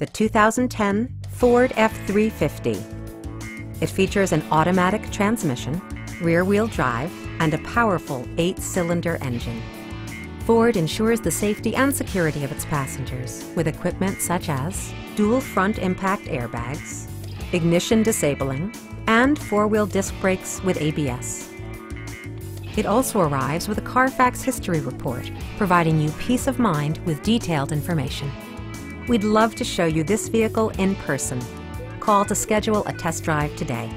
the 2010 Ford F-350. It features an automatic transmission, rear-wheel drive, and a powerful eight-cylinder engine. Ford ensures the safety and security of its passengers with equipment such as dual front impact airbags, ignition disabling, and four-wheel disc brakes with ABS. It also arrives with a Carfax history report, providing you peace of mind with detailed information. We'd love to show you this vehicle in person. Call to schedule a test drive today.